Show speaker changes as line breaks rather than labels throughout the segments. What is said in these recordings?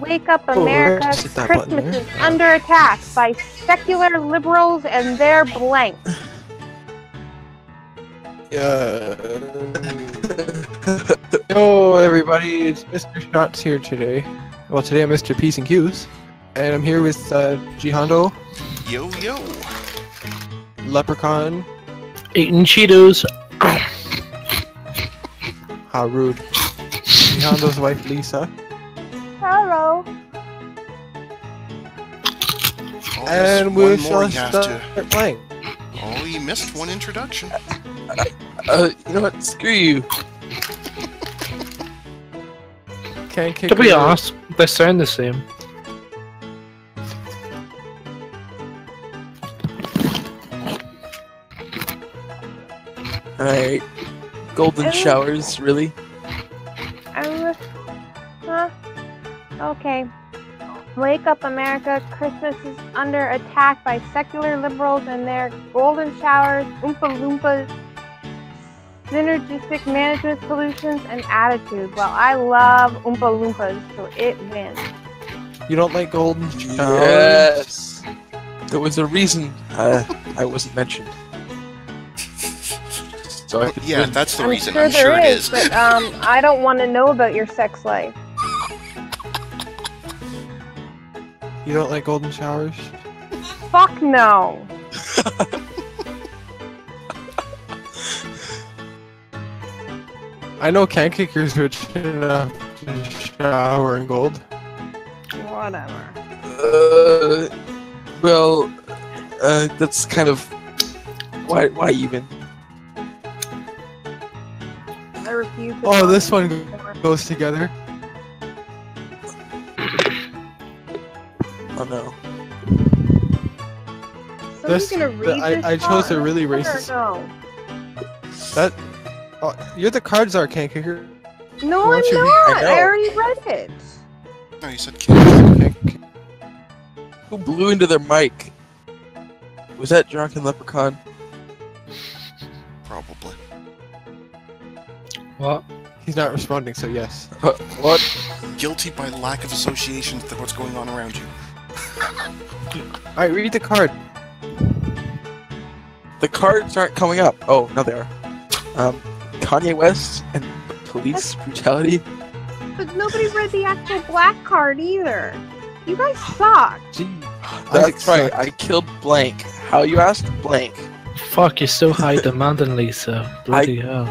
Wake up,
Oh,
America!
where's that button
Christmas
there?
is under attack by secular liberals and their blank.
Uh, Yo, everybody, it's Mr. Shots here today. Well, today I'm Mr. P's and Q's, and I'm here with uh, GHondo,
Yo yo.
Leprechaun,
Eating Cheetos.
how rude, GHondo's wife Lisa,
Hello.
Oh,
and we
one
shall
you
start
to.
playing.
Oh, you missed one introduction.
Uh, you know what? Screw you.
Can't kick
To be honest, they sound the same.
Alright. Golden showers, really?
Okay. Wake up, America! Christmas is under attack by secular liberals and their golden showers, oompa loompas, synergistic management solutions, and attitude. Well, I love oompa loompas, so it wins.
You don't like golden showers?
Yes. There was a reason uh, I wasn't mentioned. So
Yeah,
win.
that's the
I'm
reason.
sure
I'm sure
there
it
is,
is.
but um, I don't want to know about your sex life.
You don't like golden showers?
Fuck no.
I know Cankicker's rich enough to shower in gold.
Whatever.
Uh, well, uh, that's kind of why. Why even?
I refuse. to
Oh, this one goes together.
Oh no.
So
This-
gonna read
I-
this
I chose a really
Or
racist-
No,
That. Oh, you're the cards are Cankicker.
no
Why
I'm
don't you-
not.
I
I, already read it.
No, you said.
Can kick-
Who blew into their mic? Was that drunken leprechaun?
Probably.
What?
He's not responding, so yes.
What?
Guilty by lack of association with what's going on around you.
Alright, read the card.
The cards aren't coming up. Oh, no, they are. Um, Kanye West and police brutality.
But nobody read the actual black card either. You guys suck.
Gee.
That's right. I killed blank. How you ask? Blank.
Fuck, you're so high demanding, Lisa. Bloody hell.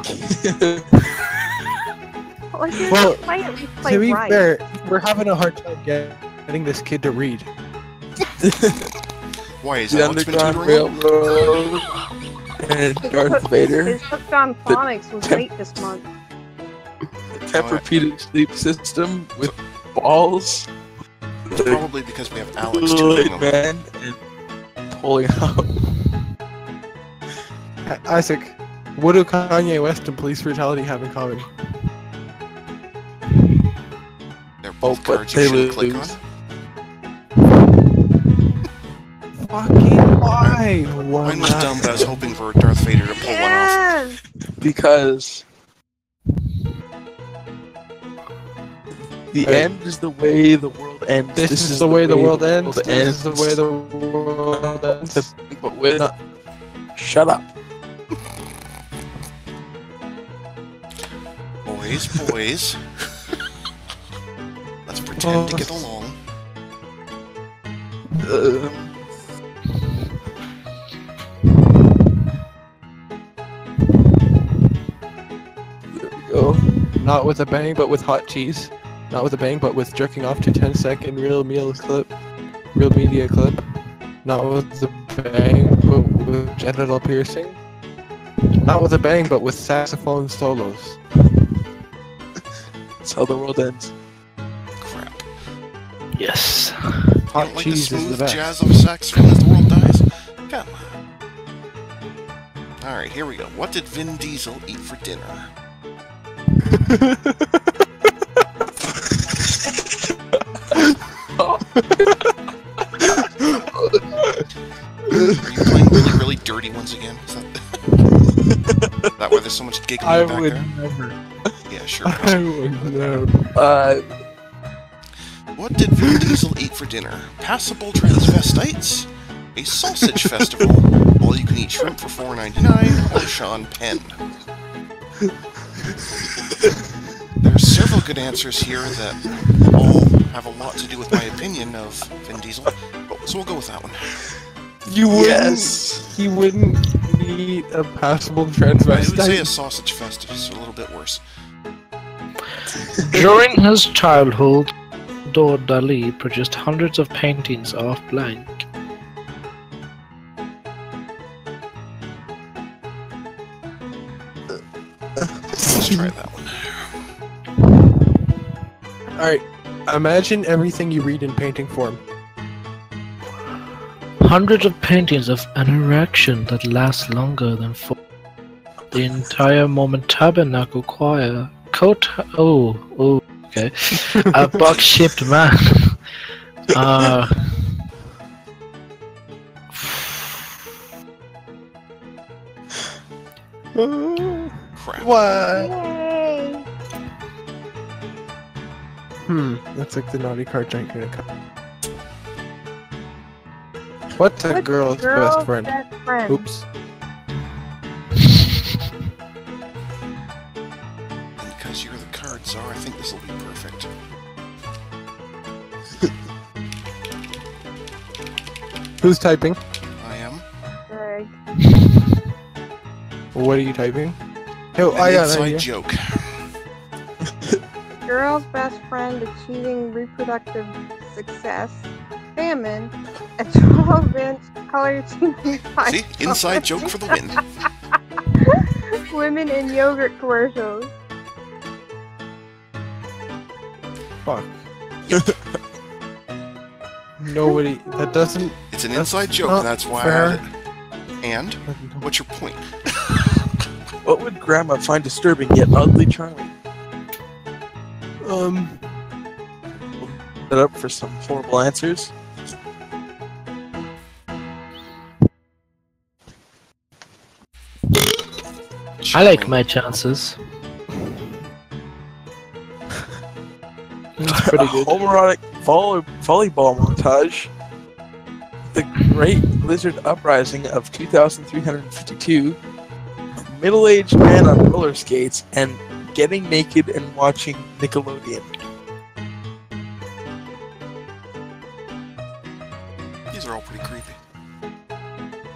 Like
Well,
not playing at least play
to be
right.
fair, we're having a hard time getting this kid to read.
Why is
the
Alex been
Underground
tutoring him?
Railroad and Darth Vader.
His hooked on phonics was late this month.
Tempur-Pedic sleep system with balls. The
Probably because we have Alex tutoring
Kool-Aid man and pulling out.
Isaac, what do Kanye West and police brutality have in common?
They're
Oh,
both
but
cards you
they
shouldn't click on.
Fucking why? Why
Mine was
not?
dumb, but I was hoping for Darth Vader to pull one off.
Yes.
Because the
Hey.
end is the way the world ends.
This, is, the way the world ends. This is the way the world ends.
But with
No.
shut up.
Boys, boys. Let's pretend to get along.
Um,
Not with a bang, but with hot cheese. Not with a bang, but with jerking off to 10 second real meal clip. Real media clip. Not with a bang, but with genital piercing. Not with a bang, but with saxophone solos.
That's how the world ends.
Crap.
Yes.
You
Hot
don't like the
cheese is the
smooth
best.
jazz of saxophone as the world dies? Come on. Alright, here we go. What did Vin Diesel eat for dinner? Are you playing really, really dirty ones again? Is that, that why there's so much giggling
I
back
would
there?
never.
Yeah, sure.
I would know.
Uh,
What did Vin Diesel eat for dinner? Passable transvestites? A sausage festival? All you can eat shrimp for $4.99? Or Sean Penn? There are several good answers here that all have a lot to do with my opinion of Vin Diesel, so we'll go with that one.
You wouldn't.
yes.
He wouldn't eat a passable transvestite.
I would say a sausage fest is a little bit worse.
During his childhood, Dor Dali produced hundreds of paintings of blank.
Try that one.
Alright, imagine everything you read in painting form.
Hundreds of paintings of an erection that lasts longer than four. The entire Mormon Tabernacle Choir. Coat. Oh, oh, okay. A box shaped man. Uh.
Crap.
what?
Yay!
Hmm, that's like the naughty card giant gonna come. What's a
What's
girl's,
Girl's
best friend?
Best friend.
Oops.
And because you're the card czar, I think this will be perfect.
Who's typing?
I am.
Greg.
What are you typing? Oh, I
An
got an
inside
idea.
joke.
Girl's best friend achieving reproductive success. Famine. A 12 inch color TV
See? Inside joke for the win.
Women in yogurt commercials.
Fuck. Nobody. That doesn't.
It's an inside joke, and that's why
fair.
I had. And? What's your point?
What would Grandma find disturbing yet oddly charming?
Um.
Set up for some horrible answers.
I like my chances.
That's pretty
a
good.
homoerotic volley- volleyball montage. The Great Lizard Uprising of 2352. A middle-aged man on roller skates and getting naked and watching Nickelodeon.
These are all pretty creepy.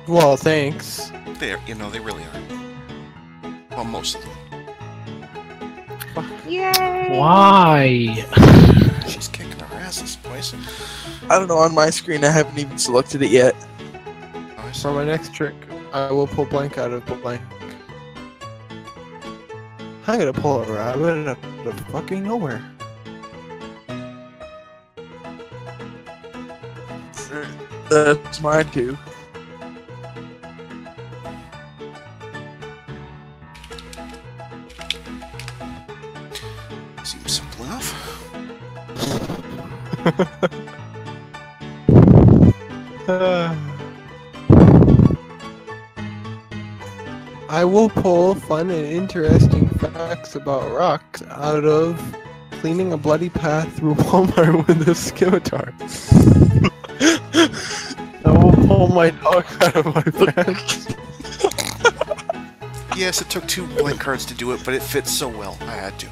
Well, thanks.
They are, you know, they really are. Well, most of them.
Yay!
Why?
She's kicking our asses, boys.
I don't know, on my screen I haven't even selected it yet.
Oh, nice.
For my next trick, I will pull blank out of the blank. I'm gonna pull a rabbit out of fucking nowhere.
That's mine too.
Seems simple enough.
I will pull fun and interesting facts about rocks out of cleaning a bloody path through Walmart with a scimitar. I will pull my dog out of my pants.
Yes, it took two blank cards to do it, but it fits so well. I had to.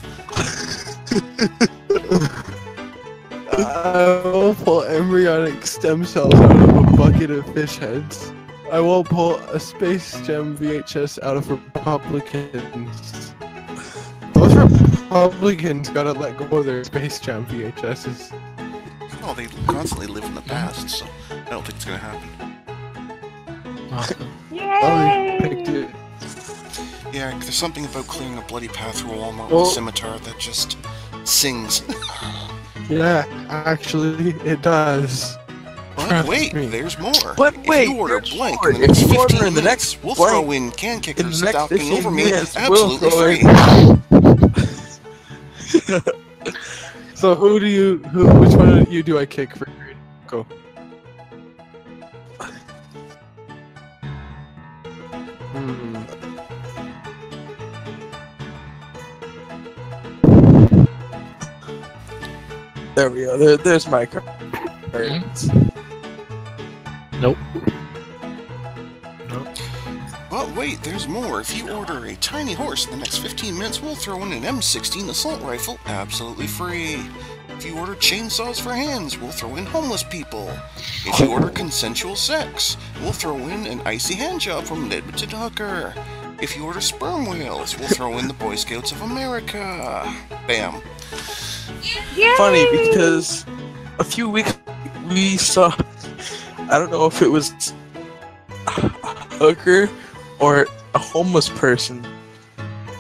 I will pull embryonic stem cells out of a bucket of fish heads. I will pull a Space Jam VHS out of Republicans. Those Republicans gotta let go of their Space Jam VHSs.
Oh, they constantly live in the past, so I don't think it's gonna happen.
I oh, picked
Yay!
it.
Yeah, there's something about clearing a bloody path through a Walmart
Well-
with a scimitar that just sings.
Yeah, actually, it does.
But wait,
me.
there's more.
But
if
wait,
you order blank
more.
in the next
you
15
order in the
minutes,
next
we'll
blank
throw in Cankicker's
the next
stalking
15
over me
minutes, we'll
absolutely
throw
free.
So who do you, who, which one of you do I kick for greed? Go. Hmm.
There we go. There, there's my card.
Nope.
Wait, there's more. If you order a tiny horse in the next 15 minutes, we'll throw in an M16 assault rifle absolutely free. If you order chainsaws for hands, we'll throw in homeless people. If you order consensual sex, we'll throw in an icy handjob from an Edmonton hooker. If you order sperm whales, we'll throw in the Boy Scouts of America. Bam.
Yay!
Funny because a few weeks we saw. I don't know if it was hooker or a homeless person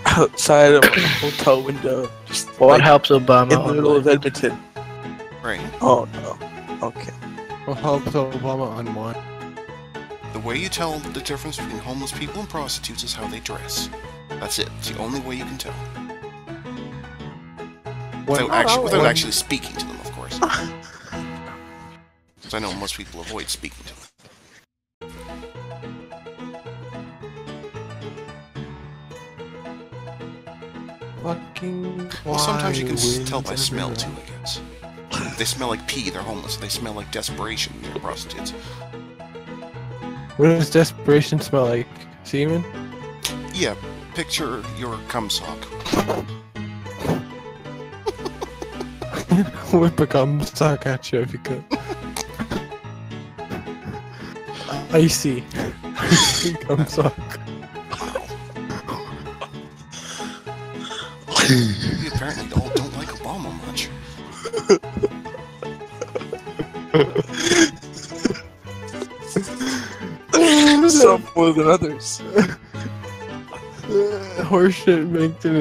outside of a hotel window, just
What
like,
helps Obama?
in the middle of Edmonton.
Right.
Oh no. Okay.
What helps Obama unwind?
The way you tell the difference between homeless people and prostitutes is how they dress. That's it. It's the only way you can tell. Without, actually, without actually speaking to them, of course. Because I know most people avoid speaking to them.
Fucking.
Well, sometimes you can tell by smell too,
everywhere?
I guess. They smell like pee, they're homeless. They smell like desperation, they're prostitutes.
What does desperation smell like? Semen?
Yeah, picture your cum sock.
Would become stuck at you if you could. Icy. Icy cum sock.
We apparently all don't like Obama much.
Some more than others.
Horseshit baked in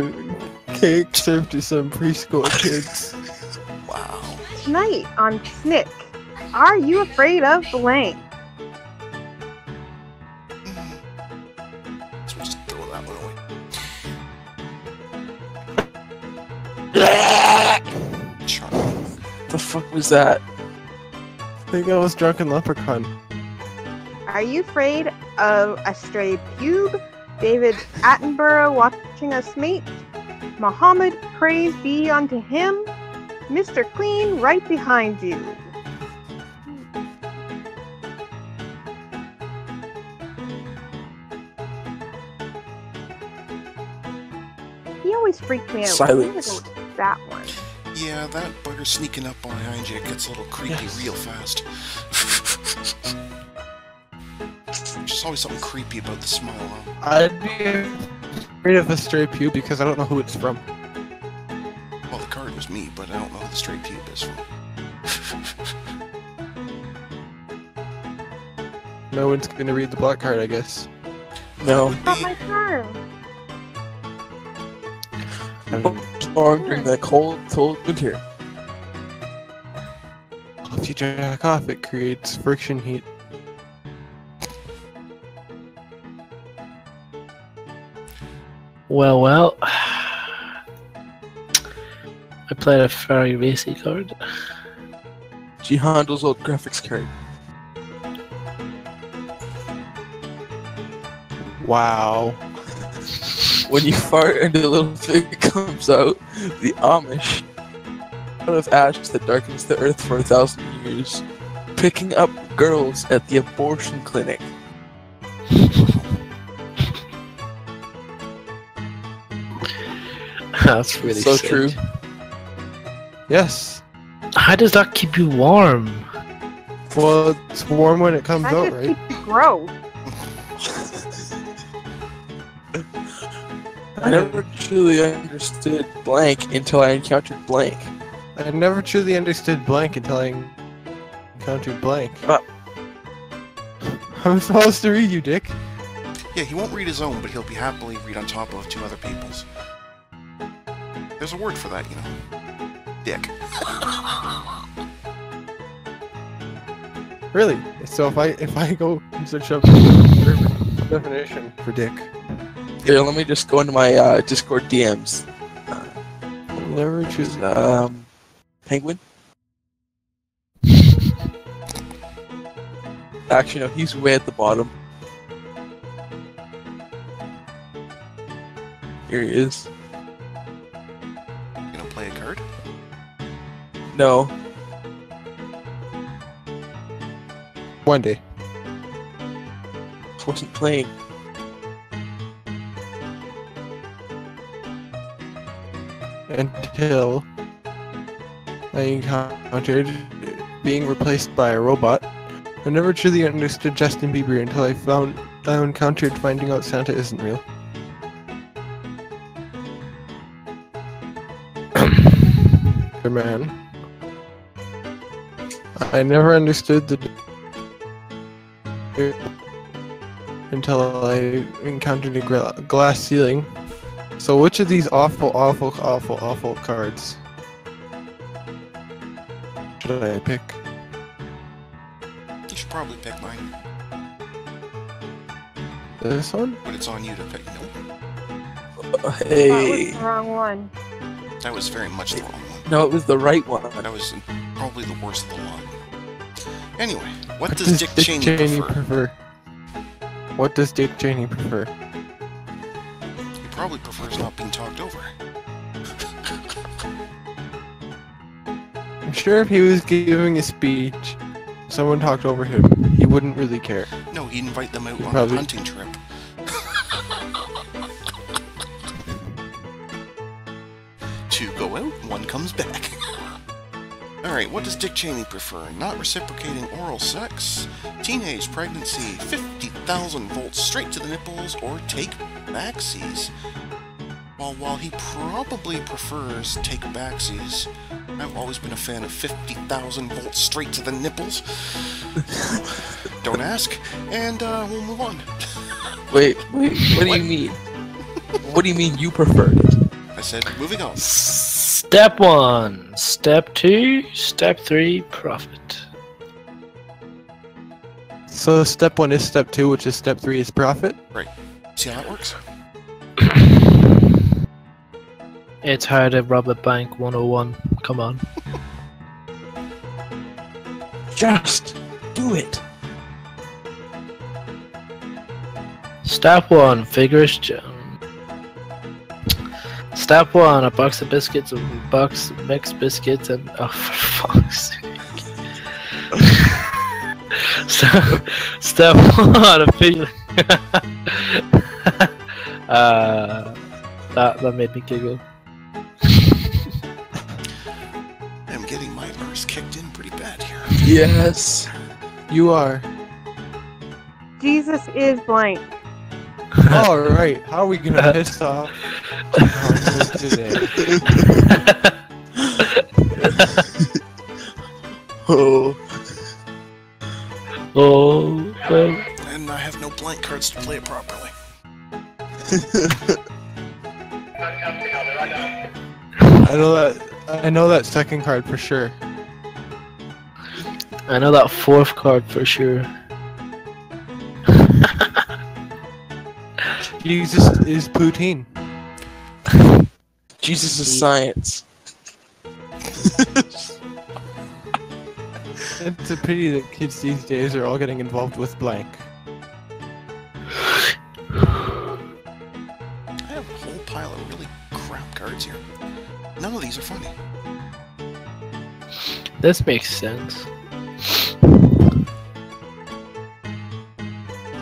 a cake served to some preschool kids.
Wow.
Tonight on Snick, are you afraid of blank?
The was that?
I think I was drunken leprechaun.
Are you afraid of a stray pube? David Attenborough watching us mate? Muhammad, praise be unto him? Mr. Clean right behind you. He always freaked me out.
Silence.
that one.
Yeah, that bugger sneaking up behind you gets a little creepy
Yes.
real fast. Just always something creepy about the smile. Huh?
I'd be afraid of the stray pube because I don't know who it's from.
Well, the card was me, but I don't know who the straight pube is from.
No one's gonna read the black card, I guess.
No.
Not my turn.
Storm during that cold, cold winter.
If you jack off, it creates friction heat.
Well, well. I played a very racy card.
G Hondo's old graphics card.
Wow.
When you fart and the little fig comes out, the Amish out of ash that darkens the earth for a thousand years, picking up girls at the abortion clinic.
That's really
so
sick.
true.
Yes.
How does that keep you warm?
Well, it's warm when it comes
That
out,
just
right?
keeps you gross.
I never truly understood blank until I encountered blank.
I never truly understood blank until I encountered blank.
Uh.
I'm supposed to read you, Dick.
Yeah, he won't read his own, but he'll be happily read on top of two other people's. There's a word for that, you know. Dick.
Really? So if I if I go and search up definition for dick,
Here, let me just go into my uh, Discord DMs.
I'll never choose.
Um, penguin. Actually, no, he's way at the bottom. Here he is.
You know, play a card.
No.
One day.
Wasn't playing.
Until I encountered being replaced by a robot. I never truly understood Justin Bieber until I found I encountered finding out Santa isn't real. man. I never understood the until I encountered a glass ceiling so which of these awful, awful, awful, awful cards should I pick?
You should probably pick mine,
This one?
but it's on you to pick. Nope,
Uh,
That
Hey.
was the wrong one.
that was very much the wrong one.
No, it was the right one.
That was probably the worst of the lot. Anyway, what
What
does Dick Cheney prefer?
prefer? What does Dick Cheney prefer?
Probably prefers not being talked over.
I'm sure if he was giving a speech, someone talked over him, he wouldn't really care.
No, he'd invite them out on
Probably-
a hunting trip. Two go out, one comes back. Alright, what does Dick Cheney prefer? Not reciprocating oral sex, teenage pregnancy, 50,000 volts straight to the nipples, or take backsies? Well, while he probably prefers take backsies, I've always been a fan of 50,000 volts straight to the nipples. Don't ask, and uh, we'll move on.
Wait, wait. What do you mean? What do you mean you preferred it?
I said, moving on.
Step one, step two, step three, profit.
So step one is step two, which is step three is profit. Right.
See how that works?
It's how to rob a bank 101. Come on.
Just do it.
Step one, vigorous gem. Step one, a box of biscuits, a box of mixed biscuits, and oh, for fuck's sake. step, step one, a fig. uh, that that made me giggle.
I'm getting my arse kicked in pretty bad here.
Yes.
You are.
Jesus is blank.
All right. How are we gonna piss off Congress today?
Oh.
oh, well,
And I have no blank cards to play it properly.
I know that. I know that second card for sure.
I know that fourth card for sure.
Jesus is poutine.
Jesus is science.
It's a pity that kids these days are all getting involved with blank.
I have a whole pile of really crap cards here. None of these are funny.
This makes sense.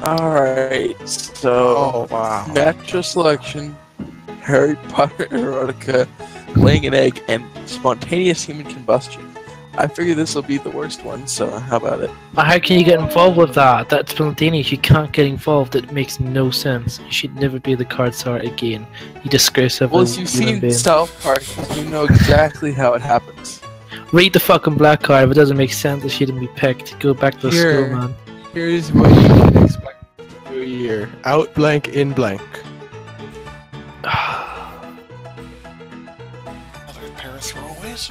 Alright, so
Oh wow.
natural selection, Harry Potter erotica, laying an egg, and spontaneous human combustion. I figure this will be the worst one, so how about it?
How can you get involved with that? That's spontaneous. You can't get involved. It makes no sense. You should never be the card czar again. You disgrace of
Well,
a
if you've
human
seen
being.
South Park, you know exactly how it happens.
Read the fucking black card. If it doesn't make sense, it shouldn't be picked. Go back to
Here.
school, man.
Here's what you can expect for a year. Out blank in blank.
Another pair of throwaways.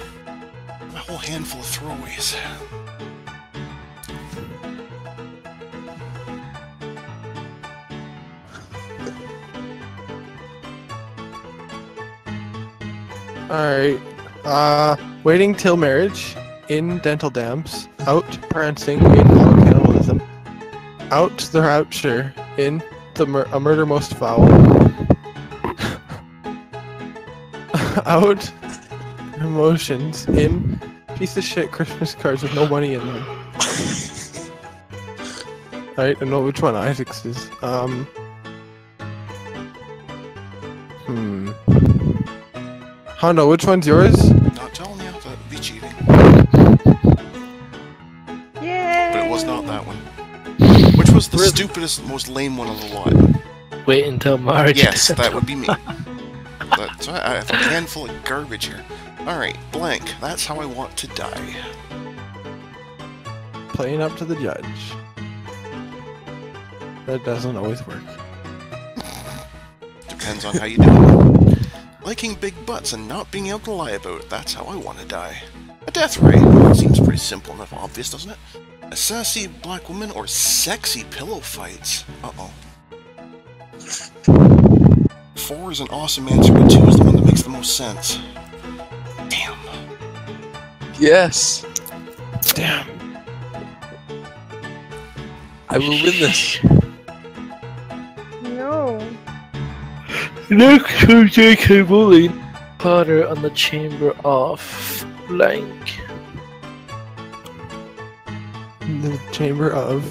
A whole handful of throwaways.
Alright. Uh waiting till marriage in dental dams. Out prancing in cannibalism. Out the rapture in the mur- a murder most foul. Out emotions in piece of shit Christmas cards with no money in them. Right, I know which one Isaac's is. Um. Hmm. Hondo, which one's yours?
Not telling you, that would be cheating.
Yay!
But it was not that one. Which was the
Really?
stupidest, most lame one of the lot?
Wait until Marge.
Yes, that would be me. Right, I have a handful of garbage here. Alright, blank. That's how I want to die.
Playing up to the judge. That doesn't always work.
Depends on how you do it. Liking big butts and not being able to lie about it, that's how I want to die. A death ray. Seems pretty simple enough obvious, doesn't it? A sassy black woman or sexy pillow fights? Uh-oh. Four is an awesome answer, but two is the one that makes the most sense. Damn.
Yes,
Damn.
I will win this.
No.
Next to J.K. Rowling, Potter on the Chamber of Blank.
The Chamber of.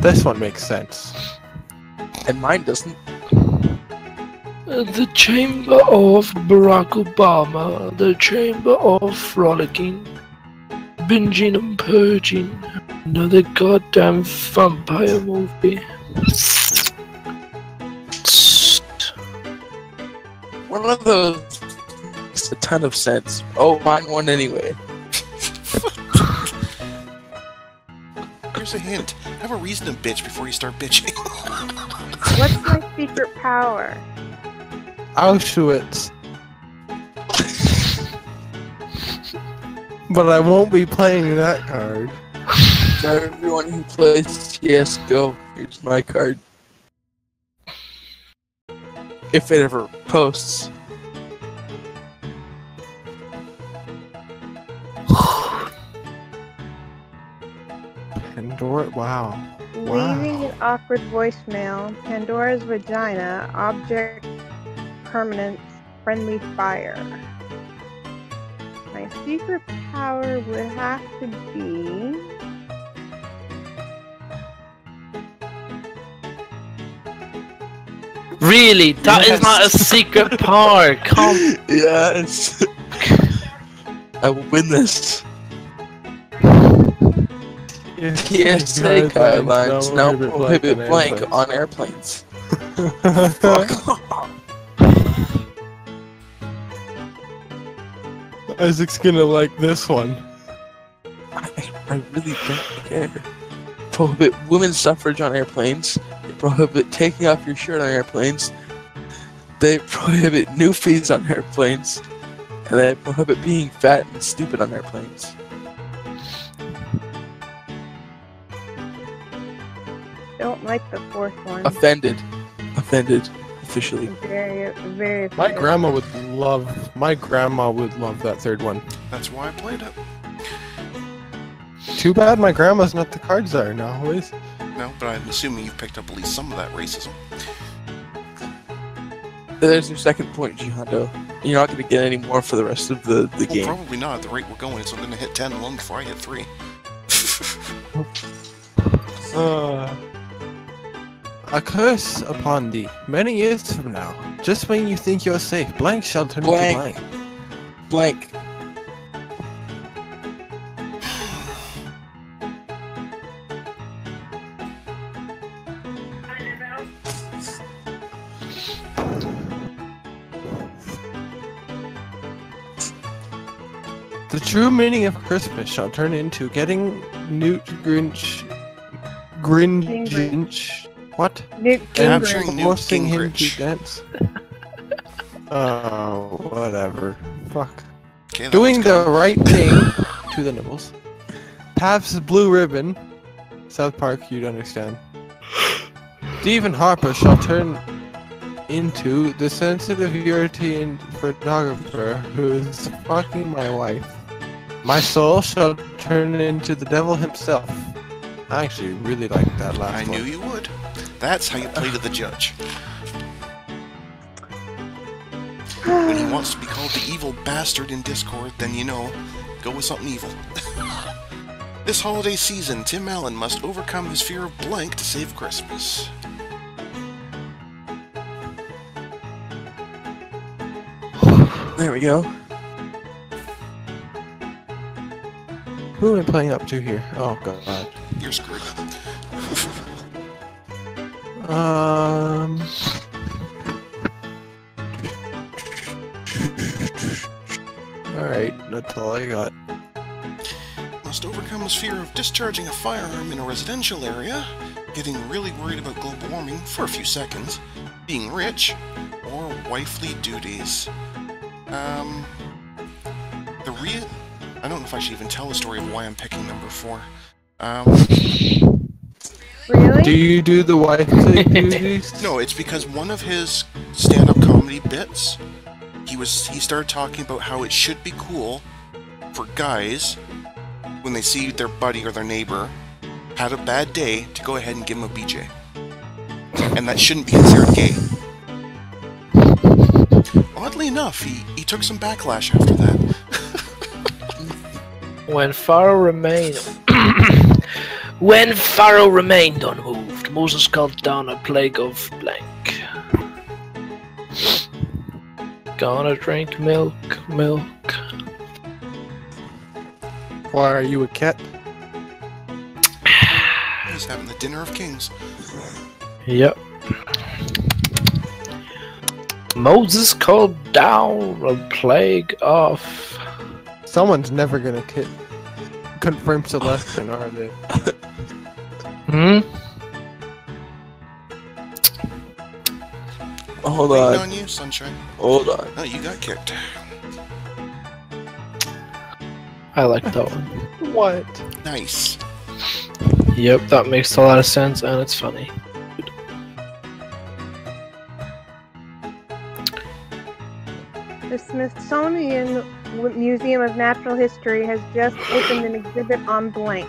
This one makes sense.
And mine doesn't.
Uh, The Chamber of Barack Obama. The Chamber of Frolicking. Binging and Purging. Another goddamn vampire movie.
One of those makes a ton of sense. Oh, mine one anyway.
Here's a hint. Have a reason to bitch before you start bitching.
What's my secret power?
Auschwitz. but I won't be playing that card.
For everyone who plays CSGO, here's my card. If it ever posts.
Pandora. Wow. Wow.
Leaving an awkward voicemail. Pandora's vagina. Object permanence. Friendly fire. My secret power would have to be.
Really? That is
Yes.
not a secret power. Come.
Yes. I will win this. TSA guidelines now prohibit blank on airplanes. Fuck
Isaac's gonna like this one.
I, I really don't care. Prohibit women's suffrage on airplanes. They prohibit taking off your shirt on airplanes. They prohibit new fees on airplanes. And they prohibit being fat and stupid on airplanes.
Don't like the fourth one.
Offended. Offended. Officially.
Very, very.
My
offended.
grandma would love. My grandma would love that third one.
That's why I played it.
Too bad my grandma's not the card czar now. Is
No, but I'm assuming you've picked up at least some of that racism.
There's your second point, GHondo. You're not going to get any more for the rest of the, the
Well,
game.
probably not at the rate we're going, so I'm gonna hit 10 long before I hit 3.
Uh, a curse upon thee. Many years from now, just when you think you're safe, blank shall turn
Blank.
into blank.
Blank.
The true meaning of Christmas shall turn into getting Newt Grinch, Grinch,
Gingrich.
What?
Newt
And
Capturing
Gingrich.
Newt
forcing him to
Gingrich.
dance. Oh, whatever. Fuck.
Okay,
Doing the right thing to the nibbles. Pabst blue ribbon. South Park, you'd understand. Stephen Harper shall turn into the sensitive European photographer who is fucking my wife. My soul shall turn into the devil himself. I actually really like that last
I
one.
knew you would. That's how you play to the judge. When he wants to be called the evil bastard in Discord, then you know, go with something evil. this holiday season, Tim Allen must overcome his fear of blank to save Christmas.
There we go.
Who am I playing up to here? Oh god.
You're screwed.
Um. Alright, that's all I got.
Must overcome his fear of discharging a firearm in a residential area, getting really worried about global warming for a few seconds, being rich, or wifely duties. Um. The real. I don't know if I should even tell the story of why I'm picking number four. Um.
Really?
Do you do the wifely duties?
No, it's because one of his stand-up comedy bits, he was he started talking about how it should be cool for guys when they see their buddy or their neighbor had a bad day to go ahead and give him a BJ, and that shouldn't be considered gay. Oddly enough, he, he took some backlash after that.
When Pharaoh remained When Pharaoh remained unmoved, Moses called down a plague of blank. Gonna drink milk, milk.
Why are you a cat?
He's having the dinner of kings.
Yep. Moses called down a plague of.
Someone's never gonna kid. Confirm Celestian, are they?
Hmm?
Hold
Waiting
on.
on you, sunshine.
Hold on.
Oh, you got kicked.
I like that one.
What?
Nice.
Yep, that makes a lot of sense and it's funny.
The Smithsonian W- Museum of Natural History has just opened an exhibit on blank.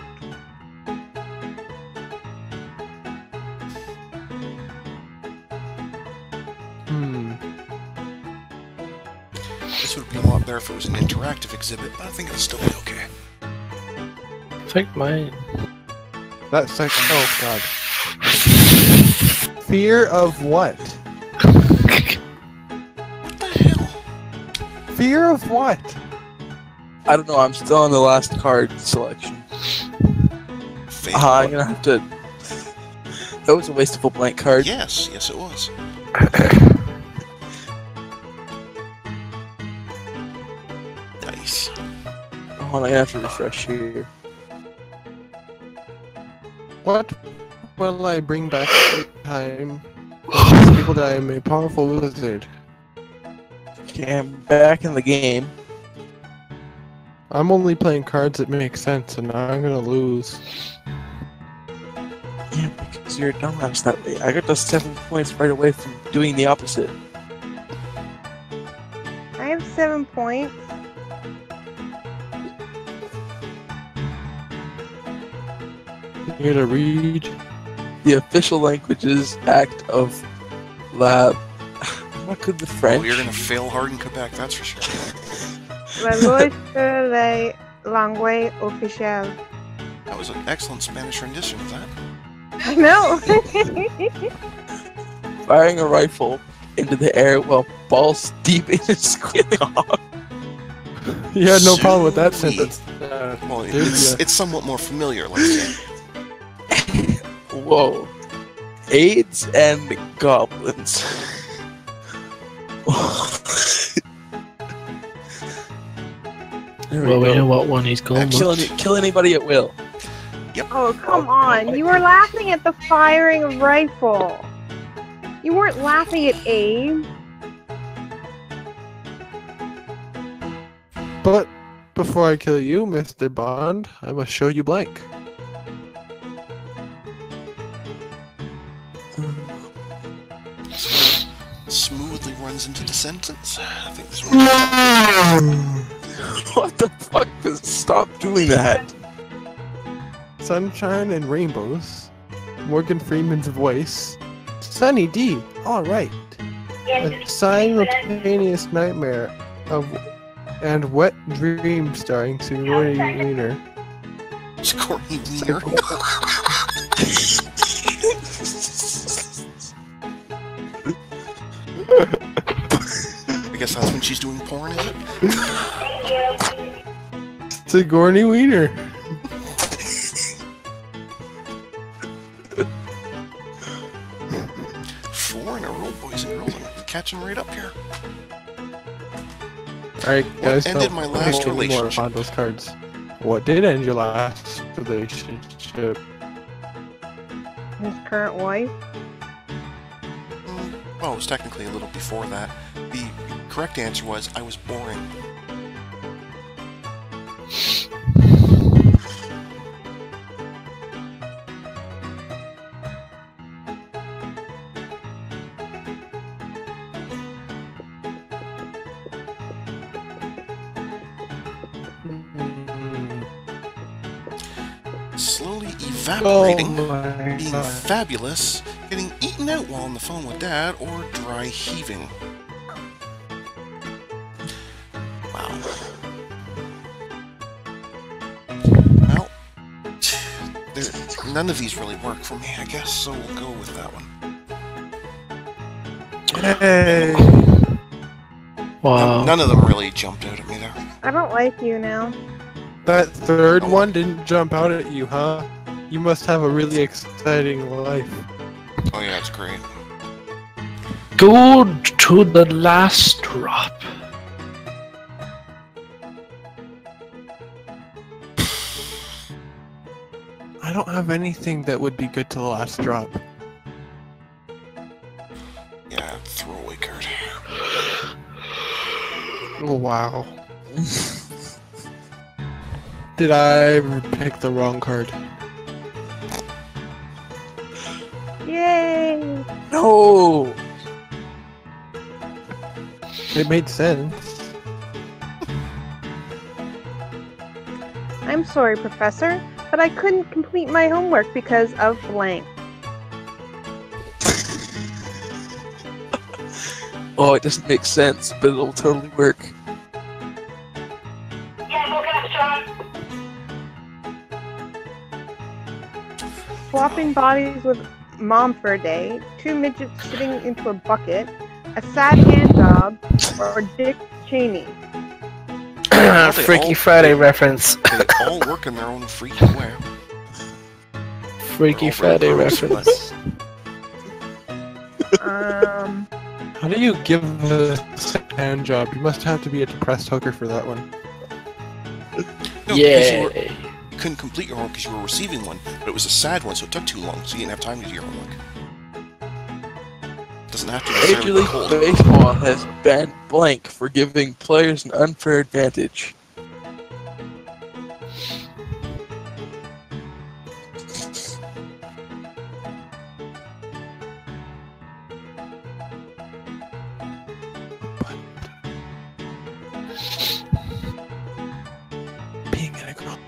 Hmm.
This would be a lot better if it was an interactive exhibit, but I think it'll still be okay.
Take think my
That's like. Oh god. Fear of what?
What
Fear of what?
I don't know. I'm still on the last card selection. Uh, I'm gonna have to. That was a wasteful blank card.
Yes, yes it was. Nice.
Hold on, I'm have to refresh here.
What will I bring back this time? Tell people that I am a powerful wizard.
Okay, I'm back in the game.
I'm only playing cards that make sense, and now I'm gonna lose.
Yeah, because you're a dumbass that way. I got those seven points right away from doing the opposite.
I have seven points.
You gotta read.
The official languages act of lab. I'm not good with French.
Oh, you're gonna fail hard in Quebec, that's for sure.
La loi sur les langues officielles.
That was an excellent Spanish rendition of that.
I know.
Firing a rifle into the air while balls deep in a squealing hog.
You had no problem with that sentence. Uh,
Well,
Dude,
it's,
yeah.
it's somewhat more familiar, let's say.
Whoa. AIDS and goblins. There we
well, we know what one he's going
kill, any, kill anybody at will.
oh, come on. You were laughing at the firing of rifle. You weren't laughing at aim.
But before I kill you, Mr. Bond, I must show you blank.
Sentence. I think this one.
what the fuck? Stop doing that.
Sunshine and rainbows. Morgan Freeman's voice. Sunny D. All right. A simultaneous nightmare of and wet dream starring Sigourney Weaver.
Scorny wiener. I guess that's when she's doing porn, is it?
Sigourney Weaver.
Four in a row, boys and girls. I'm catching right up here.
Alright, guys.
What
ended
my last relationship?
on those cards. What did end your last relationship?
His current wife.
Mm, Well, it was technically a little before that. The correct answer was I was boring. Slowly
Oh
evaporating,
my
being
god.
fabulous, getting eaten out while on the phone with dad, or dry heaving. None of these really work for me, I guess, so we'll go with that one.
Hey.
Wow.
None of them really jumped out at me there.
I don't like you now.
That third one didn't jump out at you, huh? You must have a really exciting life.
Oh yeah, it's great.
Go to the last drop.
Have anything that would be good to the last drop.
Yeah, throwaway card.
Oh, wow. Did I pick the wrong card?
Yay!
No.
It made sense.
I'm sorry, Professor, but I couldn't complete my homework because of blank.
Oh, it doesn't make sense, but it'll totally work.
Swapping bodies with mom for a day, two midgets sitting into a bucket, a sad hand job, or Dick Cheney.
Freaky Friday reference.
They all work in their own freaky way.
Freaky Friday reference.
Um,
How do you give a hand job? You must have to be a depressed hooker for that one.
No, because you,
Yay.
you couldn't complete your homework because you were receiving one, but it was a sad one, so it took too long, so you didn't have time to do your homework. Doesn't have to
Major League
cold.
Baseball has banned blank for giving players an unfair advantage.
Being in a girl.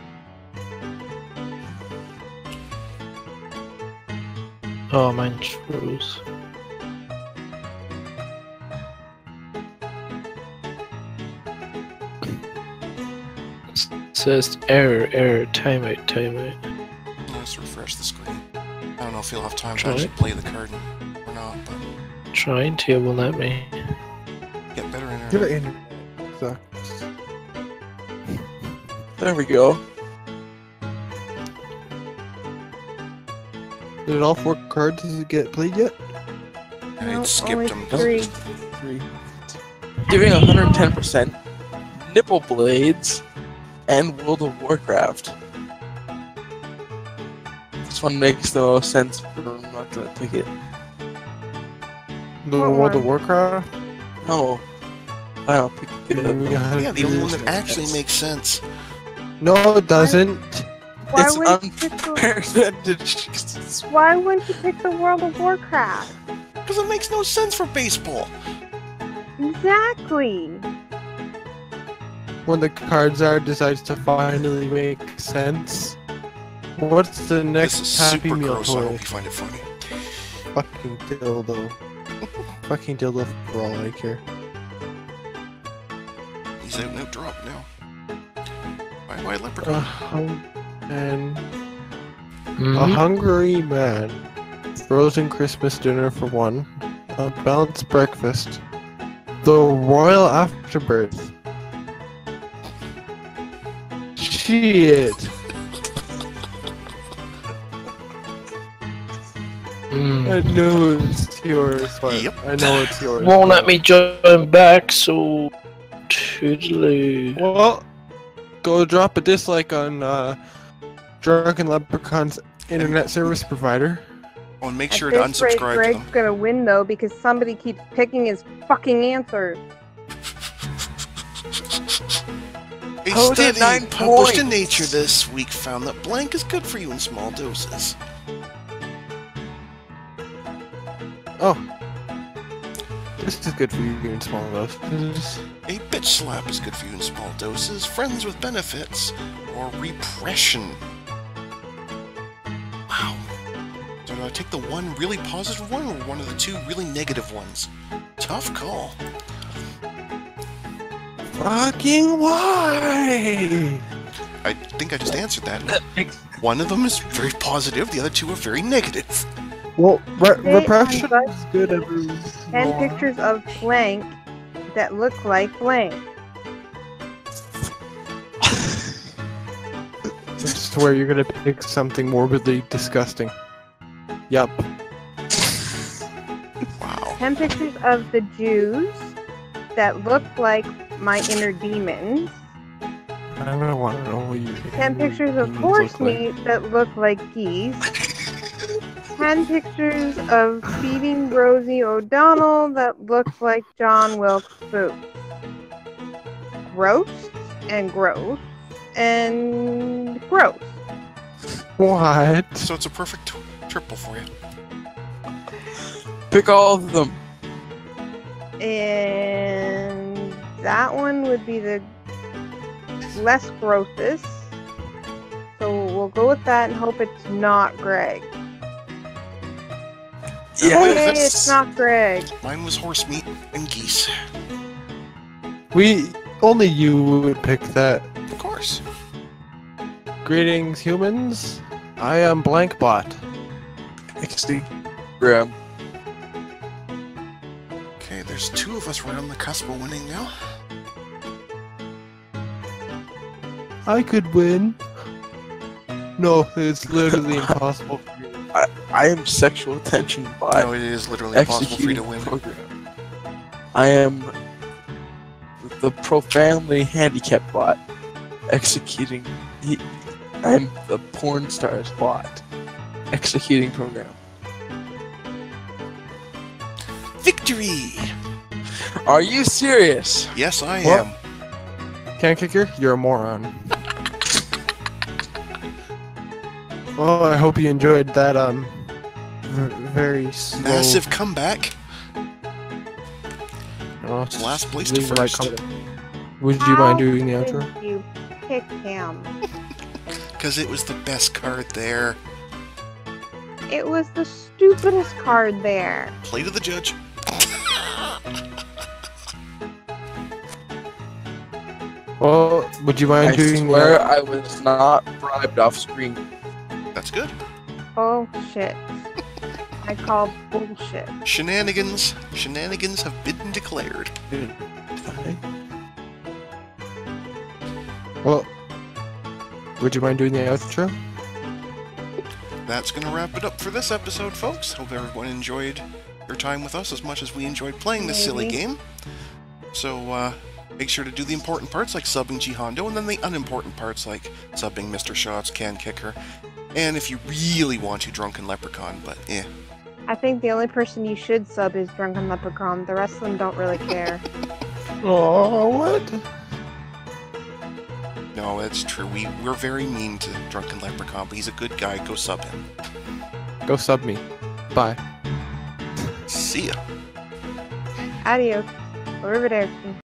Oh, mine froze. Says error, error, timeout, timeout.
Let's refresh the screen. I don't know if you'll have time to actually
it.
play the card or not, but
Trying to, will let me.
get better in
Your
there.
internet sucks.
There we go.
Did all four cards get played yet?
I skipped
only
them.
three.
Three.
Giving 110%, nipple blades, and World of Warcraft. This one makes the most sense, but I'm not gonna pick it.
The World of? Warcraft?
No. I don't pick it.
Yeah,
Yeah, the only one that actually makes sense.
No, it doesn't.
Why
It's
wouldn't, you pick the, why wouldn't you pick the World of Warcraft?
Because it makes no sense for baseball.
Exactly.
When the cards are decides to finally make sense. What's the next
This is
next Happy
super
Meal
gross. I
toy?
hope you find it funny.
Fucking dildo. fucking dildo for all I care.
He's out and out drop now. Bye bye
A
leprechaun.
hung and a
Mhm.
hungry man. Frozen Christmas dinner for one. A balanced breakfast. The royal afterbirth. Shit.
Mm.
I know it's yours, but
Yep.
I know it's yours.
Won't let me join back, so toodaloo.
Well, go drop a dislike on uh, Drunken Leprechaun's internet service provider.
Oh, and make
At
sure to
this rate,
unsubscribe to
Greg's
them.
gonna win though because somebody keeps picking his fucking answers.
A study
nine
published in? Nature this week found that blank is good for you in small doses.
Oh. This is good for you in small doses.
A bitch slap is good for you in small doses. Friends with benefits or repression. Wow. So do I take the one really positive one or one of the two really negative ones? Tough call.
Fucking why?
I think I just answered that. One of them is very positive, the other two are very negative.
Well, re-
They
repression
um,
is good every.
Ten
no.
pictures of blank that look like blank.
I swear you're gonna pick something morbidly disgusting. Yup.
Wow.
Ten pictures of the Jews that look like my inner demons.
I don't want to know what oh, you.
Ten pictures of horse
look like.
meat that look like geese. Ten pictures of feeding Rosie O'Donnell that look like John Wilkes Booth. Gross and gross and gross.
What?
So it's a perfect t- triple for you.
Pick all of them.
And that one would be the less grossest. So we'll go with that and hope it's not Greg. Yay,
Yes.
it's not Greg.
Mine was horse meat and geese.
We only you would pick that.
Of course.
Greetings, humans. I am Blankbot.
XD. Graham.
Okay, there's two of us right on the cusp of winning now.
I could win. No, it's literally impossible for you.
I am sexual attention by
no, it is literally impossible for you to win.
program. I am the profoundly handicapped bot executing. He, I'm the porn star's bot executing program.
Victory!
Are you serious?
Yes, I
What?
am.
Cankicker, you're a moron. Well, I hope you enjoyed that. Um, very slow.
Massive comeback.
Oh,
Last place to
leave
first.
Would you mind doing the outro?
you pick him?
Because it was the best card there.
It was the stupidest card there.
Play to the judge.
Well, would you mind
I
doing
swear
the
I was not bribed off screen.
That's good.
Bullshit. I call bullshit.
Shenanigans. Shenanigans have been declared.
Well, would you mind doing the outro?
That's going to wrap it up for this episode, folks. Hope everyone enjoyed your time with us as much as we enjoyed playing this silly game. So, uh, make sure to do the important parts like subbing GHondo, and then the unimportant parts like subbing Mr. Shots, Cankicker, and if you really want to, Drunken Leprechaun, but eh.
I think the only person you should sub is Drunken Leprechaun. The rest of them don't really care.
Oh, what?
No, it's true. We, we're very mean to Drunken Leprechaun, but he's a good guy. Go sub him.
Go sub me. Bye.
See ya.
Adios. Arrivederci.